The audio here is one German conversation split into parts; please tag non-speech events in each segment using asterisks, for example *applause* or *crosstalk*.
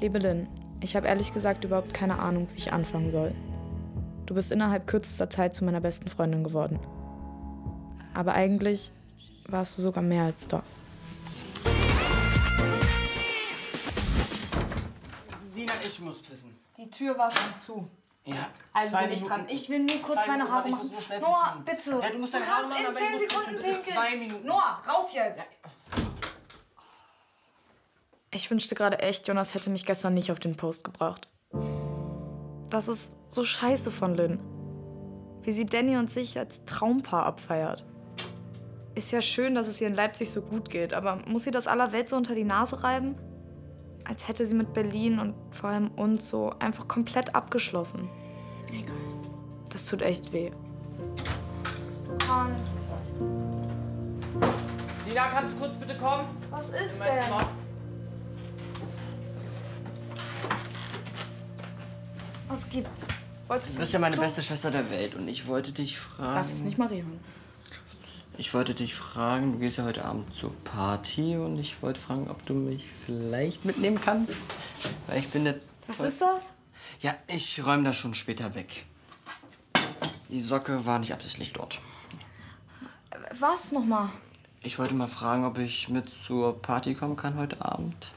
Liebe Lynn, ich habe ehrlich gesagt überhaupt keine Ahnung, wie ich anfangen soll. Du bist innerhalb kürzester Zeit zu meiner besten Freundin geworden. Aber eigentlich warst du sogar mehr als das. Sina, ich muss pissen. Die Tür war schon zu. Ja. Also bin ich dran. Ich will nur kurz meine Haare machen. so Noah, bitte. Ja, du musst deine du Haare kannst machen, in aber 10 ich muss Sekunden pinkeln. zwei Minuten. Noah, raus jetzt. Ich wünschte gerade echt, Jonas hätte mich gestern nicht auf den Post gebracht. Das ist so scheiße von Lynn. Wie sie Danny und sich als Traumpaar abfeiert. Ist ja schön, dass es ihr in Leipzig so gut geht, aber muss sie das aller Welt so unter die Nase reiben? Als hätte sie mit Berlin und vor allem uns so einfach komplett abgeschlossen. Egal. Das tut echt weh. Du kannst. Sina, kannst du kurz bitte kommen? Was ist denn? Zimmer. Was gibt's? Wolltest Du bist ja meine beste Schwester der Welt und ich wollte dich fragen. Lass es nicht Maria hören. Ich wollte dich fragen, du gehst ja heute Abend zur Party und ich wollte fragen, ob du mich vielleicht mitnehmen kannst. Weil ich bin der. Was ist das? Ja, ich räume das schon später weg. Die Socke war nicht absichtlich dort. Was nochmal? Ich wollte mal fragen, ob ich mit zur Party kommen kann heute Abend.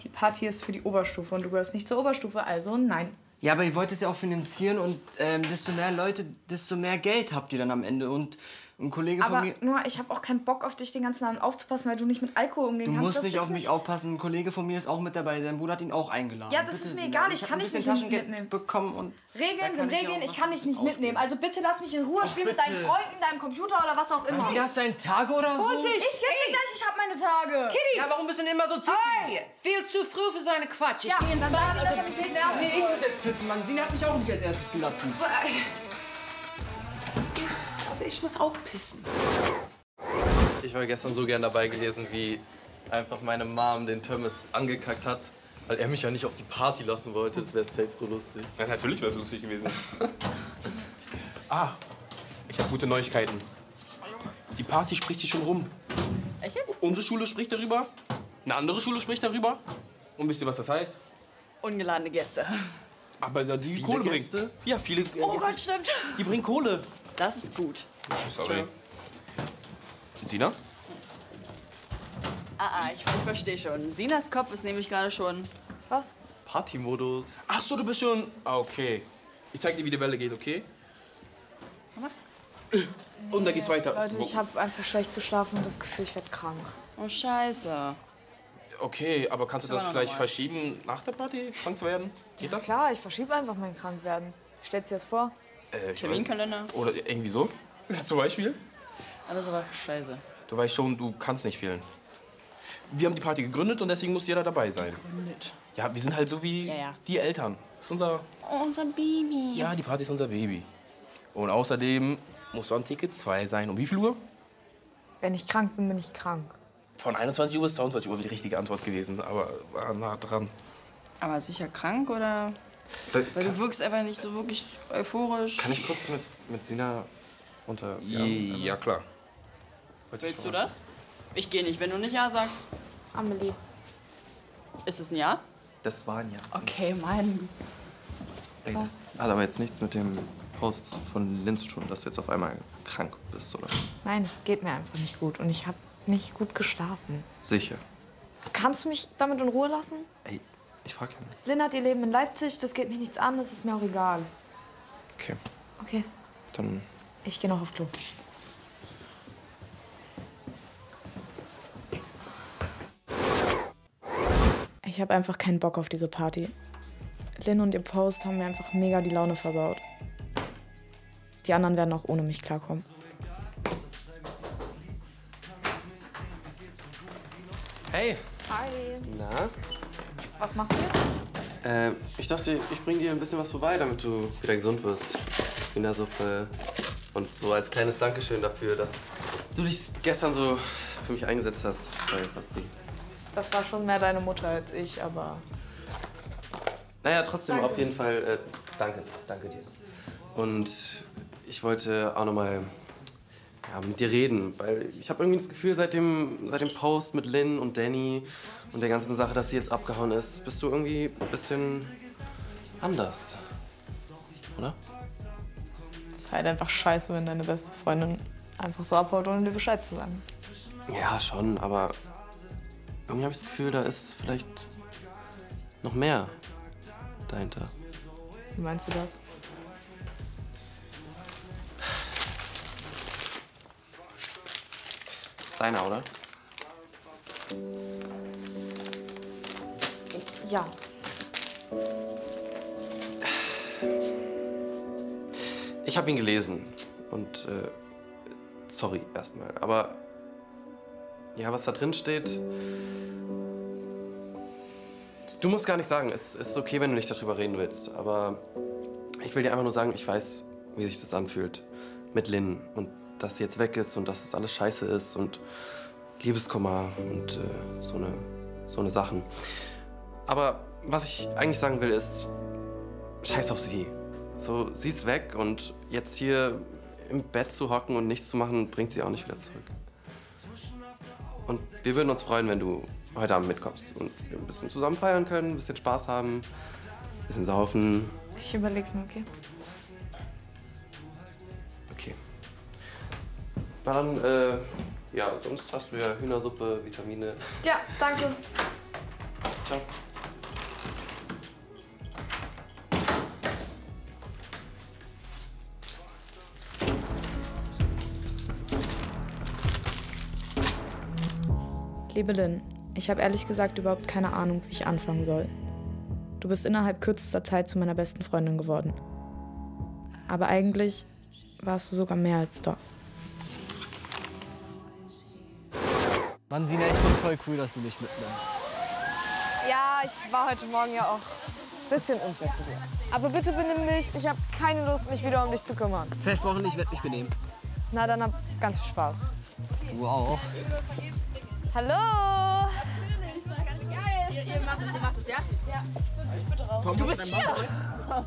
Die Party ist für die Oberstufe und du gehörst nicht zur Oberstufe, also nein. Ja, aber ihr wollt es ja auch finanzieren und ähm, desto mehr Leute, desto mehr Geld habt ihr dann am Ende. Und ein Kollege von Aber mir. nur, ich habe auch keinen Bock auf dich den ganzen Abend aufzupassen, weil du nicht mit Alkohol umgehen Du kannst. musst Das nicht auf mich aufpassen. Ein Kollege von mir ist auch mit dabei. Sein Bruder hat ihn auch eingeladen. Ja, das ist mir egal, ich kann dich nicht Taschengeld mitnehmen. bekommen und Regeln sind Regeln, ich kann dich nicht ausgeben. mitnehmen. Also bitte lass mich in Ruhe, spiel mit deinen bitte. Freunden, deinem Computer oder was auch immer. Wie hast du einen Tag oder so? Vorsicht! Ich geb dir gleich, ich hab meine Tage. Kitty! Ja, warum bist du denn immer so zickig? Viel zu früh für so eine Quatsch. Ich Ja, gehe ins Bad. Nee, ich muss jetzt pissen, Mann. Sina hat mich auch nicht als erstes gelassen. Ich muss auch pissen. Ich war gestern so gern dabei gewesen, wie einfach meine Mom den Thomas angekackt hat, weil er mich ja nicht auf die Party lassen wollte. Das wäre safe so lustig. Ja, natürlich wäre es lustig gewesen. *laughs* ah, ich habe gute Neuigkeiten. Die Party spricht sich schon rum. Echt jetzt? Unsere Schule spricht darüber, eine andere Schule spricht darüber. Und wisst ihr, was das heißt? Ungeladene Gäste. Aber die, die Viele Kohle Gäste? bringt. Ja, viele äh, Oh Gäste. Gott, stimmt. Die bringen Kohle. Das ist gut. Sorry. Sina? Ah, ah, ich, verstehe schon. Sinas Kopf ist nämlich gerade schon. Was? Partymodus. Ach so, du bist schon. Ah, okay. Ich zeig dir, wie die Welle geht, okay? Und da geht's weiter. Leute, ich habe einfach schlecht geschlafen und das Gefühl, ich werde krank. Oh, Scheiße. Okay, aber kannst du das vielleicht normal. verschieben, nach der Party krank zu werden? Geht das? Klar, ich verschiebe einfach mein Krankwerden. Stellst dir das vor? Äh, Terminkalender. Oder irgendwie so? Zum Beispiel? Alles aber scheiße. Du weißt schon, du kannst nicht fehlen. Wir haben die Party gegründet und deswegen muss jeder dabei sein. Gründet. Ja, wir sind halt so wie Ja, ja. die Eltern. Das ist unser. Oh, unser Baby. Ja, die Party ist unser Baby. Und außerdem muss an Ticket 2 sein. Um wie viel Uhr? Wenn ich krank bin, bin ich krank. Von 21 Uhr bis 22 Uhr wäre die richtige Antwort gewesen, aber war nah dran. Aber sicher krank oder? Weil du wirkst einfach nicht so wirklich euphorisch. Kann ich kurz mit, mit Sina unter. Ja, klar. Willst du das? Ich gehe nicht. Wenn du nicht Ja sagst, Amelie. ist es ein Ja? Das war ein Ja. Okay, mein. Ey, das hat aber jetzt nichts mit dem Post von Lynn zu tun, dass du jetzt auf einmal krank bist, oder? Nein, es geht mir einfach nicht gut und ich habe nicht gut geschlafen. Sicher. Kannst du mich damit in Ruhe lassen? Ey, ich frag ja nicht. Lynn hat ihr Leben in Leipzig, das geht mich nichts an, das ist mir auch egal. Okay, Okay, dann ich gehe noch auf Klo. Ich habe einfach keinen Bock auf diese Party. Lynn und ihr Post haben mir einfach mega die Laune versaut. Die anderen werden auch ohne mich klarkommen. Hey! Hi. Na? Was machst du? Äh, ich dachte, ich bring dir ein bisschen was vorbei, damit du wieder gesund wirst. Hühnersuppe. Und so als kleines Dankeschön dafür, dass du dich gestern so für mich eingesetzt hast bei Basti. Das war schon mehr deine Mutter als ich, aber Naja, trotzdem auf jeden Fall äh, danke, danke dir. Und ich wollte auch noch mal ja, mit dir reden. Weil ich habe irgendwie das Gefühl, seit dem, seit dem Post mit Lynn und Danny und der ganzen Sache, dass sie jetzt abgehauen ist, bist du irgendwie ein bisschen anders. Oder? Es ist halt einfach scheiße, wenn deine beste Freundin einfach so abhaut, ohne dir Bescheid zu sagen. Ja, schon, aber irgendwie habe ich das Gefühl, da ist vielleicht noch mehr dahinter. Wie meinst du das? ist deiner, oder? Ja. Ich habe ihn gelesen und äh, sorry erstmal, aber ja, was da drin steht. Du musst gar nicht sagen, es ist okay, wenn du nicht darüber reden willst, aber ich will dir einfach nur sagen, ich weiß, wie sich das anfühlt mit Lynn und dass sie jetzt weg ist und dass es alles scheiße ist und Liebeskummer und äh, so eine so eine Sachen. Aber was ich eigentlich sagen will ist, scheiß auf sie. So, sie ist weg und jetzt hier im Bett zu hocken und nichts zu machen, bringt sie auch nicht wieder zurück. Und wir würden uns freuen, wenn du heute Abend mitkommst und wir ein bisschen zusammen feiern können, ein bisschen Spaß haben, ein bisschen saufen. Ich überleg's mir, okay? Okay. Na dann, äh, ja, sonst hast du ja Hühnersuppe, Vitamine. Ja, danke. Ciao. Liebe Lynn, ich habe ehrlich gesagt überhaupt keine Ahnung, wie ich anfangen soll. Du bist innerhalb kürzester Zeit zu meiner besten Freundin geworden. Aber eigentlich warst du sogar mehr als das. Mann, Sina, ich find's voll cool, dass du mich mitnimmst. Ja, ich war heute Morgen ja auch ein bisschen unfair zu dir. Aber bitte benimm dich. Ich habe keine Lust, mich wieder um dich zu kümmern. Versprochen, ich werde mich benehmen. Na, dann hab ganz viel Spaß. Du auch. Hallo! Ihr, ihr macht es, ihr macht es, ja? Du bist hier!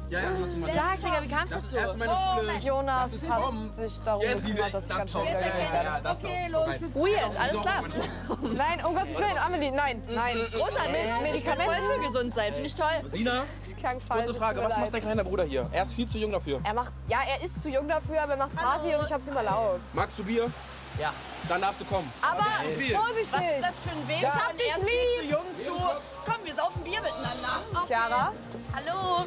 Ja, ja, lass mal. Stark, Digga, wie kam's Das ist dazu? erst meine Schule. Jonas hat sich darum Jetzt gekümmert, dass ich das ganz werde. Ja, das okay, los. Weird, alles klar. *laughs* Nein, um Gottes Willen, Amelie, nein, nein. Großartig. Ich bin Medikamente. voll für gesund sein, finde ich toll. Sina, Das klang falsch. kurze Frage, was macht dein kleiner Bruder hier? Er ist viel zu jung dafür. Er macht, ja, er ist zu jung dafür, aber er macht Party und ich hab's ihm erlaubt. Magst du Bier? Ja. Dann darfst du kommen. Aber viel. vorsichtig! Was ist das für ein Weg? Ich hab dich erst viel zu jung zu. Komm, wir saufen Bier miteinander. Chiara, Hallo.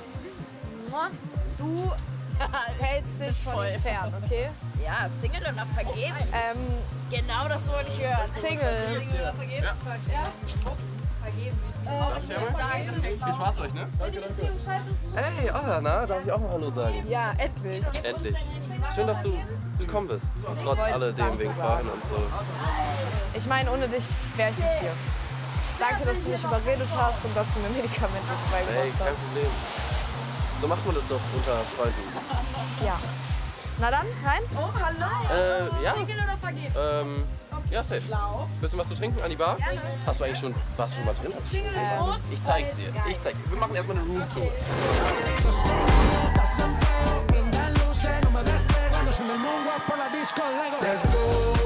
du *laughs* hältst dich von voll. fern, okay? Ja, Single und noch vergeben. Ähm, Genau das wollte ich hören. Single. Viel Spaß euch, ne? Hey, Alana, darf ich auch noch Hallo sagen? Ja, endlich. Endlich. Schön, dass du gekommen bist. Trotz alledem wegen vorhin und so. Ich meine, ohne dich wäre ich nicht hier. Danke, dass du mich überredet hast und dass du mir Medikamente Hey, vorbeigebracht kein hast. Problem. So macht man das doch unter Freunden. Ja. Na dann, rein? Oh, hallo. Äh, ja. Single oder vergeben? Ähm, ja, safe. Bisschen was zu trinken an die Bar? Hast du eigentlich schon, warst du schon mal drin? Single ist Ich zeig's dir. Ich zeig dir. Wir machen erstmal eine Roomtour. el por la disco Lego. Let's go.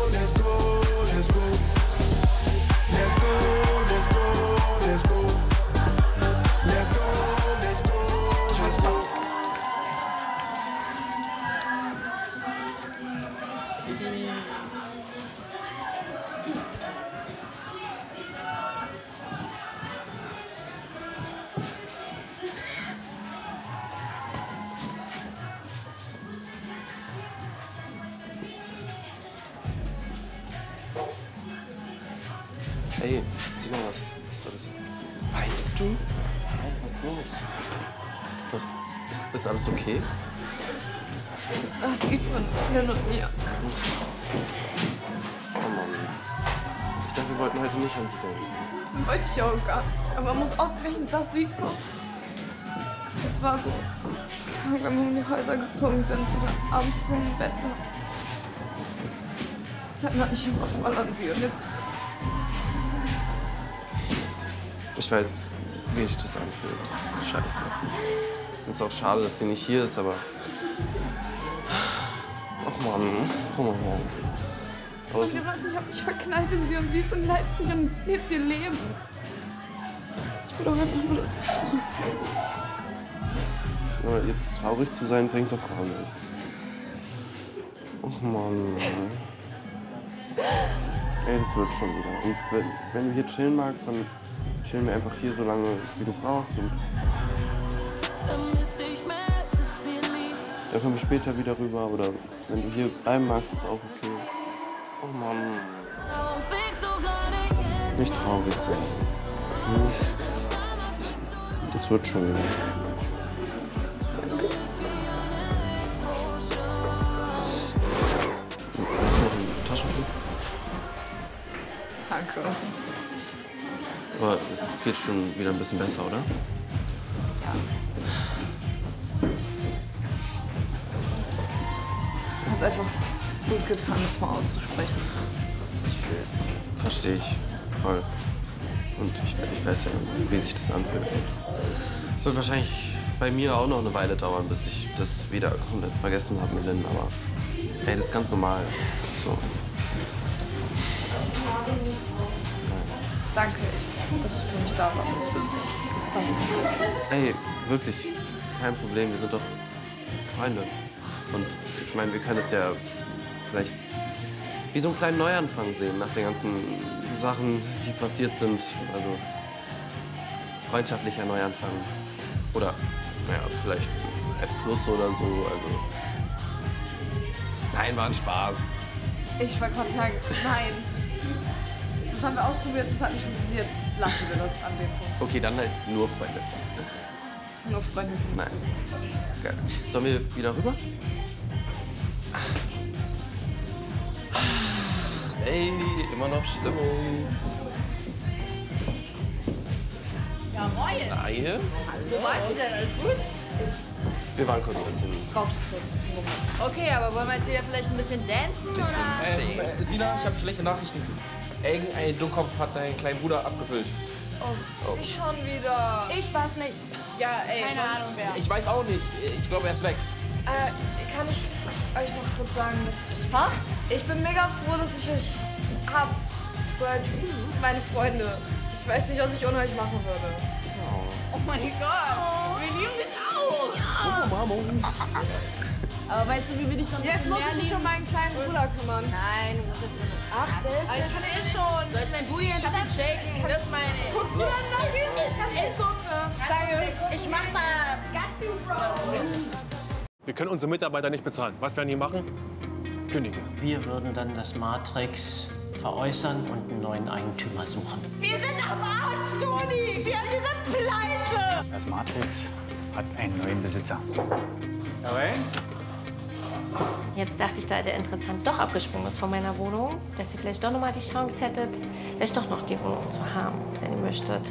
Hey, sieh mal, was ist alles? Weinst du? Nein, was ist los? Was? Ist, ist alles okay? Das war's lieb von Lynn und mir. Oh Mann. Ich dachte, wir wollten heute nicht an sie denken. Das wollte ich auch gar nicht. Aber man muss ausgerechnet das Lied kommen. Das war so, wenn wir um die Häuser gezogen sind oder abends zusammen im Bett waren. Das erinnert mich einfach voll an sie. Und jetzt Ich weiß, wie sich das anfühlt. Das ist scheiße. Es ist auch schade, dass sie nicht hier ist, aber. Ach Mann, oh. Aber es Und ist, was, ich hab mich verknallt in sie und sie ist in Leipzig und lebt ihr Leben. Ich will doch einfach nur das. ja, jetzt traurig zu sein, bringt doch gar nichts. Och Mann. Ey, das wird schon wieder. Und wenn, wenn du hier chillen magst, dann chillen wir einfach hier so lange, wie du brauchst. Und dann kommen wir später wieder rüber. Oder wenn du hier bleiben magst, ist auch okay. Oh Mann. Nicht traurig sein. Hm? Das wird schon wieder. Taschentuch? Danke. Aber es geht schon wieder ein bisschen besser, oder? Hat einfach gut getan, das mal auszusprechen. Was ich fühle. Verstehe ich. Voll. Und ich, ich weiß ja, wie sich das anfühlt. Wird wahrscheinlich bei mir auch noch eine Weile dauern, bis ich das wieder komplett vergessen habe mit Lynn. Aber ey, das ist ganz normal. So. Danke, dass du für mich da warst. Das, Ey, wirklich, kein Problem. Wir sind doch Freunde. Und ich meine, wir können es ja vielleicht wie so einen kleinen Neuanfang sehen nach den ganzen Sachen, die passiert sind. Also freundschaftlicher Neuanfang. Oder, naja, vielleicht F plus oder so. Also. Nein, war ein Spaß. ich wollte gerade sagen, nein. Das haben wir ausprobiert, das hat nicht funktioniert. Lassen wir das an dem Punkt. Okay, dann halt nur Freunde. Nur Freunde. Nice. Geil. Sollen wir wieder rüber? Ey, immer noch Stimmung. Ja, moin. Nein. Wo warst du denn? Alles gut? Wir waren kurz ein bisschen. Okay, aber wollen wir jetzt wieder vielleicht ein bisschen dancen, oder? Ähm, äh, Sina, ich habe schlechte Nachrichten. Irgendein Dummkopf hat deinen kleinen Bruder abgefüllt. Ich schon wieder. Ich war's nicht. Ja, ey. Keine Ahnung wer. Ich weiß auch nicht. Ich glaube, er ist weg. Äh, kann ich euch noch kurz sagen, dass ich. Ha? Ich bin mega froh, dass ich euch hab. So als meine Freunde. Ich weiß nicht, was ich ohne euch machen würde. Oh mein Gott. Wir lieben dich auch. *laughs* Aber weißt du, wie wir dich noch Jetzt muss ich mich um meinen kleinen Bruder kümmern. Nein, du musst jetzt mit. Ach, ist Aber ich kann eh schon. Sollst dein Booty ein bisschen shaken, das meine ich. Guckst du dann nach hinten? Ich kann nicht gucken. Danke. Ich mach das. Got you, bro. Wir können unsere Mitarbeiter nicht bezahlen. Was werden die machen? Kündigen. Wir würden dann das Matrix veräußern und einen neuen Eigentümer suchen. Wir sind am Arsch, Toni. Wir, sind pleite. Das Matrix hat einen neuen Besitzer. Jetzt dachte ich, da der Interessant doch abgesprungen ist von meiner Wohnung, dass ihr vielleicht doch noch mal die Chance hättet, vielleicht doch noch die Wohnung zu haben, wenn ihr möchtet.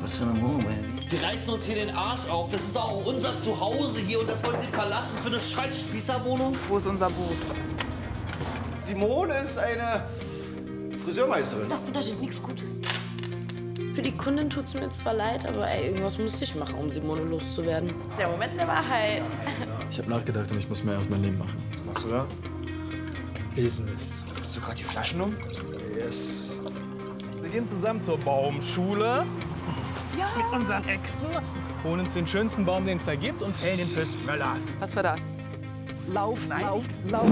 Was für eine Wohnung, Baby? Die reißen uns hier den Arsch auf. Das ist auch unser Zuhause hier und das wollen sie verlassen für eine scheiß Spießerwohnung. Wo ist unser Boot? Simone ist eine Friseurmeisterin. Das bedeutet nichts Gutes. Für die Kundin tut's mir zwar leid, aber ey, irgendwas müsste ich machen, um Simone loszuwerden. Der Moment der Wahrheit. Ich habe nachgedacht und ich muss mehr aus meinem Leben machen. Was machst du da? Business. Füllst du gerade die Flaschen um? Yes. Wir gehen zusammen zur Baumschule. Ja. Mit unseren Äxten. Holen uns den schönsten Baum, den es da gibt und fällen den fürs Möllers. Was war das? Lauf, lauf, lauf.